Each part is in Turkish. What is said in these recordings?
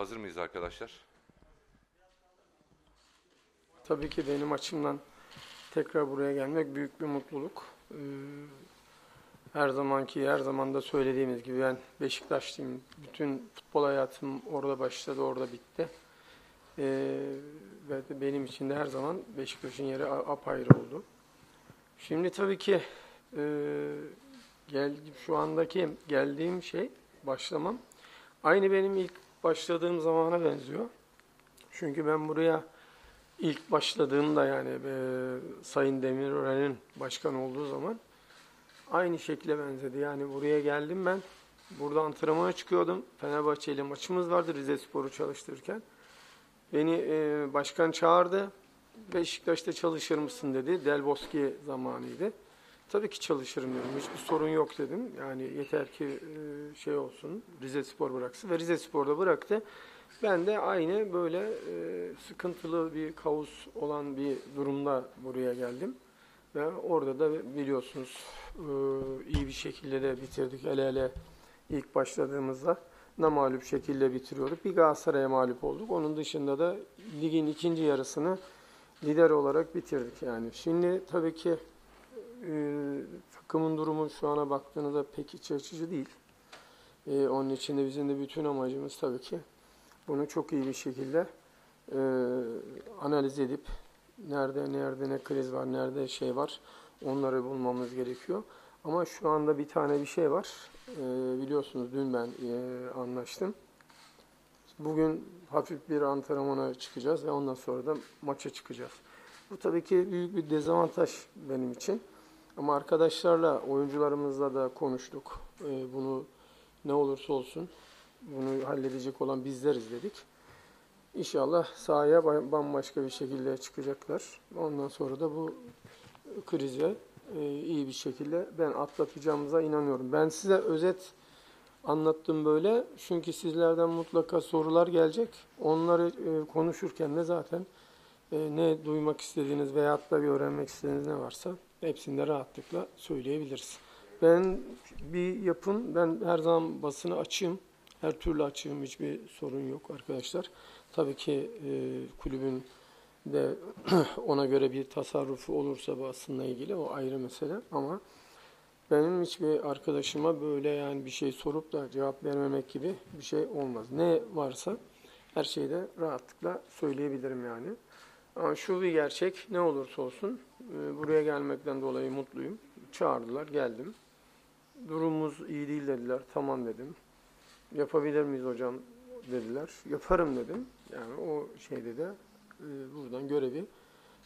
Hazır mıyız arkadaşlar? Tabii ki benim açımdan tekrar buraya gelmek büyük bir mutluluk. Ee, Her zamanki, her zaman da söylediğimiz gibi ben Beşiktaşlıyım. Bütün futbol hayatım orada başladı, orada bitti. Ee, ve benim için de her zaman Beşiktaş'ın yeri apayrı oldu. Şimdi tabii ki e, gel, şu andaki geldiğim şey, başlamam, aynı benim ilk başladığım zamana benziyor. Çünkü ben buraya ilk başladığımda yani e, Sayın Demirören'in başkan olduğu zaman aynı şekle benzedi. Yani buraya geldim ben. Burada antrenmana çıkıyordum. Fenerbahçe ile maçımız vardı Rize Spor'u çalıştırırken. Beni e, başkan çağırdı. Beşiktaş'ta çalışır mısın dedi. Del Bosque zamanıydı. Tabii ki çalışırım dedim. Hiçbir sorun yok dedim. Yani yeter ki e, şey olsun. Rize Spor bıraksın. Ve Rize Spor'da bıraktı. Ben de aynı böyle e, sıkıntılı bir kaos olan bir durumda buraya geldim. Ve orada da biliyorsunuz e, iyi bir şekilde de bitirdik. Hele hele ilk başladığımızda ne mağlup şekilde bitiriyorduk. Bir Galatasaray'a mağlup olduk. Onun dışında da ligin ikinci yarısını lider olarak bitirdik yani. Şimdi tabii ki e, takımın durumu şu ana baktığınızda pek iç açıcı değil. E, onun için de bizim de bütün amacımız tabii ki bunu çok iyi bir şekilde e, analiz edip nerede nerede ne kriz var, nerede şey var onları bulmamız gerekiyor. Ama şu anda bir tane bir şey var. E, biliyorsunuz dün ben e, anlaştım. Bugün hafif bir antrenmana çıkacağız ve ondan sonra da maça çıkacağız. Bu tabii ki büyük bir dezavantaj benim için. Ama arkadaşlarla, oyuncularımızla da konuştuk. E, bunu ne olursa olsun bunu halledecek olan bizleriz dedik. İnşallah sahaya ba- bambaşka bir şekilde çıkacaklar. Ondan sonra da bu krize e, iyi bir şekilde ben atlatacağımıza inanıyorum. Ben size özet anlattım böyle. Çünkü sizlerden mutlaka sorular gelecek. Onları e, konuşurken de zaten e, ne duymak istediğiniz veyahut da bir öğrenmek istediğiniz ne varsa hepsini de rahatlıkla söyleyebiliriz. Ben bir yapım, ben her zaman basını açığım. Her türlü açığım, hiçbir sorun yok arkadaşlar. Tabii ki e, kulübün de ona göre bir tasarrufu olursa basınla ilgili o ayrı mesele ama benim hiçbir arkadaşıma böyle yani bir şey sorup da cevap vermemek gibi bir şey olmaz. Ne varsa her şeyi de rahatlıkla söyleyebilirim yani. Ama şu bir gerçek ne olursa olsun e, buraya gelmekten dolayı mutluyum. Çağırdılar geldim. Durumumuz iyi değil dediler. Tamam dedim. Yapabilir miyiz hocam dediler. Yaparım dedim. Yani o şeyde de e, buradan görevi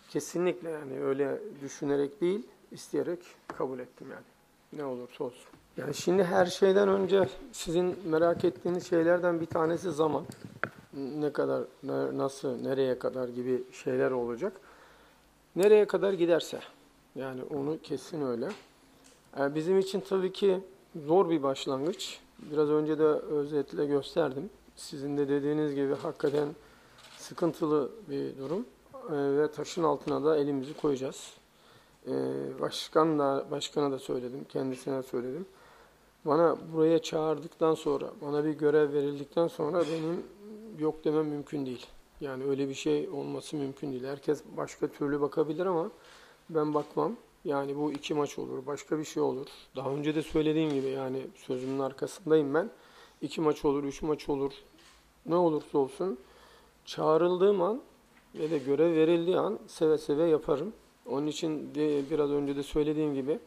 kesinlikle yani öyle düşünerek değil isteyerek kabul ettim yani. Ne olursa olsun. Yani şimdi her şeyden önce sizin merak ettiğiniz şeylerden bir tanesi zaman. Ne kadar, nasıl, nereye kadar gibi şeyler olacak. Nereye kadar giderse. Yani onu kesin öyle. Yani bizim için tabii ki zor bir başlangıç. Biraz önce de özetle gösterdim. Sizin de dediğiniz gibi hakikaten sıkıntılı bir durum. Ee, ve taşın altına da elimizi koyacağız. Ee, başkan da başkana da söyledim, kendisine söyledim. Bana buraya çağırdıktan sonra, bana bir görev verildikten sonra benim yok demem mümkün değil. Yani öyle bir şey olması mümkün değil. Herkes başka türlü bakabilir ama ben bakmam. Yani bu iki maç olur, başka bir şey olur. Daha önce de söylediğim gibi yani sözümün arkasındayım ben. İki maç olur, üç maç olur. Ne olursa olsun çağrıldığım an ve de görev verildiği an seve seve yaparım. Onun için de biraz önce de söylediğim gibi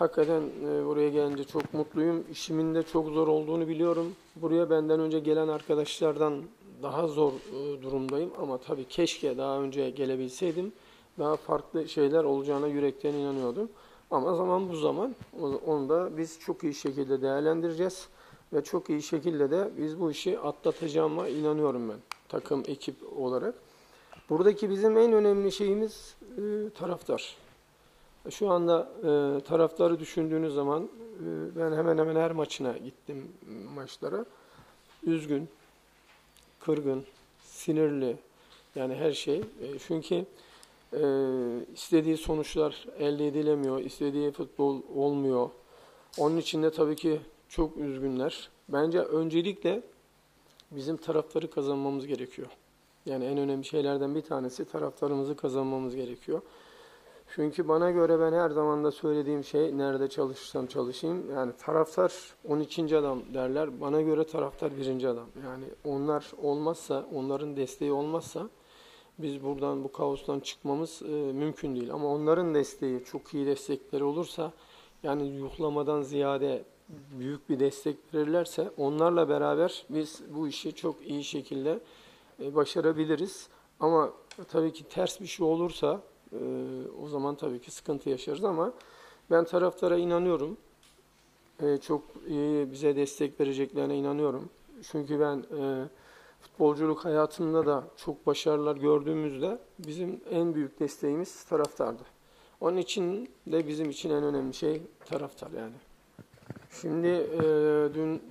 hakikaten e, buraya gelince çok mutluyum. İşimin de çok zor olduğunu biliyorum. Buraya benden önce gelen arkadaşlardan daha zor e, durumdayım ama tabii keşke daha önce gelebilseydim. Daha farklı şeyler olacağına yürekten inanıyordum. Ama zaman bu zaman. Onu da biz çok iyi şekilde değerlendireceğiz. Ve çok iyi şekilde de biz bu işi atlatacağıma inanıyorum ben. Takım, ekip olarak. Buradaki bizim en önemli şeyimiz e, taraftar. Şu anda e, taraftarı düşündüğünüz zaman e, ben hemen hemen her maçına gittim maçlara. Üzgün, kırgın, sinirli yani her şey. E, çünkü e, istediği sonuçlar elde edilemiyor, istediği futbol olmuyor. Onun için de tabii ki çok üzgünler. Bence öncelikle bizim taraftarı kazanmamız gerekiyor. Yani en önemli şeylerden bir tanesi taraftarımızı kazanmamız gerekiyor. Çünkü bana göre ben her zaman da söylediğim şey nerede çalışırsam çalışayım. Yani taraftar 12. adam derler. Bana göre taraftar birinci adam. Yani onlar olmazsa, onların desteği olmazsa biz buradan bu kaostan çıkmamız e, mümkün değil. Ama onların desteği, çok iyi destekleri olursa yani yuhlamadan ziyade büyük bir destek verirlerse onlarla beraber biz bu işi çok iyi şekilde e, başarabiliriz. Ama tabii ki ters bir şey olursa e, o zaman tabii ki sıkıntı yaşarız ama ben taraftara inanıyorum. E, çok iyi bize destek vereceklerine inanıyorum. Çünkü ben e, futbolculuk hayatımda da çok başarılar gördüğümüzde bizim en büyük desteğimiz taraftardı. Onun için de bizim için en önemli şey taraftar yani. Şimdi e, dün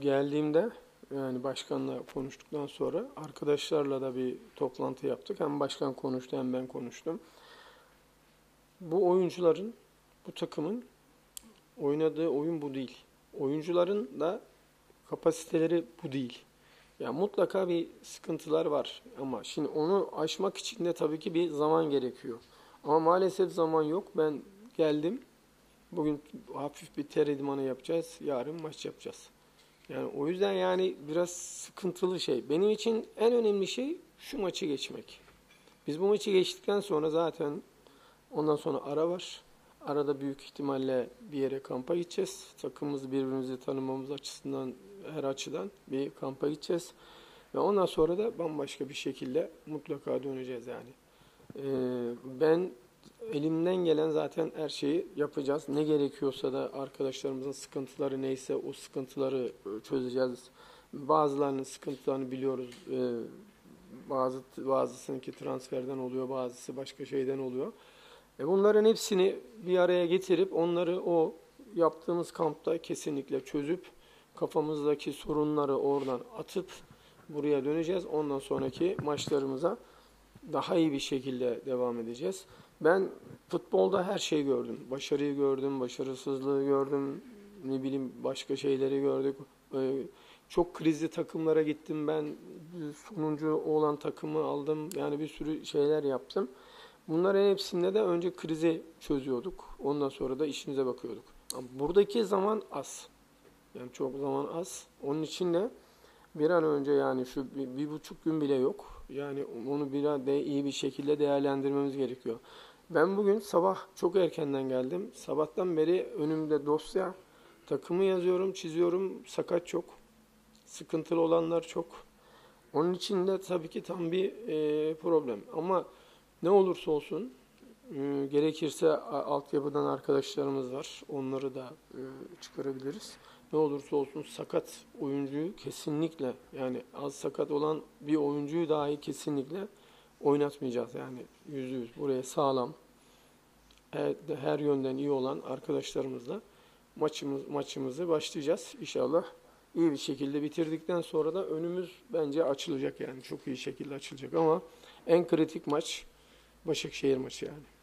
geldiğimde yani başkanla konuştuktan sonra arkadaşlarla da bir toplantı yaptık. Hem başkan konuştu hem ben konuştum. Bu oyuncuların, bu takımın oynadığı oyun bu değil. Oyuncuların da kapasiteleri bu değil. Ya mutlaka bir sıkıntılar var ama şimdi onu aşmak için de tabii ki bir zaman gerekiyor. Ama maalesef zaman yok. Ben geldim. Bugün hafif bir ter idmanı yapacağız. Yarın maç yapacağız. Yani o yüzden yani biraz sıkıntılı şey. Benim için en önemli şey şu maçı geçmek. Biz bu maçı geçtikten sonra zaten ondan sonra ara var. Arada büyük ihtimalle bir yere kampa gideceğiz. Takımımızı birbirimizi tanımamız açısından her açıdan bir kampa gideceğiz. Ve ondan sonra da bambaşka bir şekilde mutlaka döneceğiz yani. Ee, ben elimden gelen zaten her şeyi yapacağız. Ne gerekiyorsa da arkadaşlarımızın sıkıntıları neyse o sıkıntıları e, çözeceğiz. Bazılarının sıkıntılarını biliyoruz. Ee, bazı bazısınınki transferden oluyor, bazısı başka şeyden oluyor. E bunların hepsini bir araya getirip onları o yaptığımız kampta kesinlikle çözüp kafamızdaki sorunları oradan atıp buraya döneceğiz. Ondan sonraki maçlarımıza daha iyi bir şekilde devam edeceğiz. Ben futbolda her şeyi gördüm. Başarıyı gördüm, başarısızlığı gördüm, ne bileyim başka şeyleri gördük. Ee, çok krizli takımlara gittim ben. Sonuncu olan takımı aldım. Yani bir sürü şeyler yaptım. Bunların hepsinde de önce krizi çözüyorduk. Ondan sonra da işimize bakıyorduk. Buradaki zaman az. Yani çok zaman az. Onun için de bir an önce yani şu bir, bir buçuk gün bile yok. Yani onu bir an de iyi bir şekilde değerlendirmemiz gerekiyor. Ben bugün sabah çok erkenden geldim. Sabahtan beri önümde dosya, takımı yazıyorum, çiziyorum. Sakat çok. Sıkıntılı olanlar çok. Onun için de tabii ki tam bir e, problem. Ama ne olursa olsun e, gerekirse altyapıdan arkadaşlarımız var. Onları da e, çıkarabiliriz. Ne olursa olsun sakat oyuncuyu kesinlikle yani az sakat olan bir oyuncuyu dahi kesinlikle oynatmayacağız. Yani yüzde yüz buraya sağlam her, yönden iyi olan arkadaşlarımızla maçımız maçımızı başlayacağız inşallah. iyi bir şekilde bitirdikten sonra da önümüz bence açılacak yani çok iyi şekilde açılacak ama en kritik maç Başakşehir maçı yani.